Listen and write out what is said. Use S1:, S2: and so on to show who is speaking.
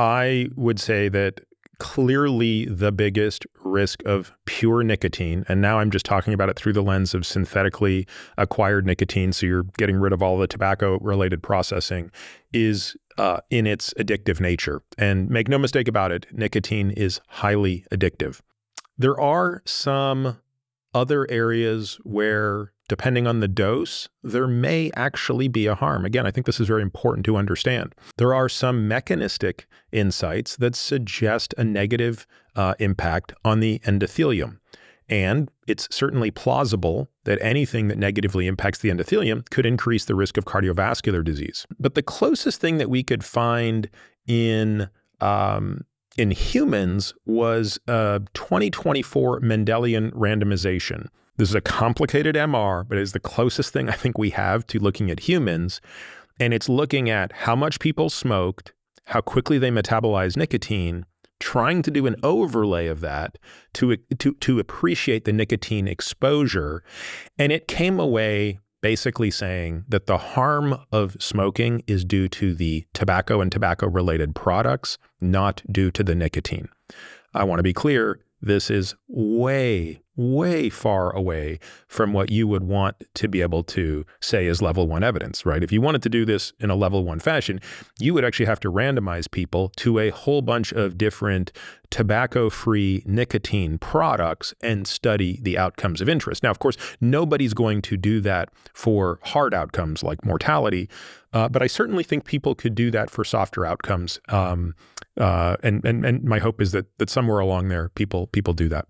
S1: I would say that clearly the biggest risk of pure nicotine, and now I'm just talking about it through the lens of synthetically acquired nicotine, so you're getting rid of all the tobacco related processing, is uh, in its addictive nature. And make no mistake about it, nicotine is highly addictive. There are some other areas where depending on the dose, there may actually be a harm. Again, I think this is very important to understand. There are some mechanistic insights that suggest a negative uh, impact on the endothelium. And it's certainly plausible that anything that negatively impacts the endothelium could increase the risk of cardiovascular disease. But the closest thing that we could find in um, in humans was uh, a 2024 Mendelian randomization this is a complicated MR, but it's the closest thing I think we have to looking at humans. And it's looking at how much people smoked, how quickly they metabolize nicotine, trying to do an overlay of that to, to, to appreciate the nicotine exposure. And it came away basically saying that the harm of smoking is due to the tobacco and tobacco related products, not due to the nicotine. I want to be clear this is way, way far away from what you would want to be able to say is level one evidence, right? If you wanted to do this in a level one fashion, you would actually have to randomize people to a whole bunch of different tobacco free nicotine products and study the outcomes of interest. Now, of course, nobody's going to do that for hard outcomes like mortality, uh, but I certainly think people could do that for softer outcomes. Um, uh, and, and, and my hope is that, that somewhere along there, people, people do that.